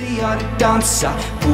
Se jag dig dansa på